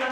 i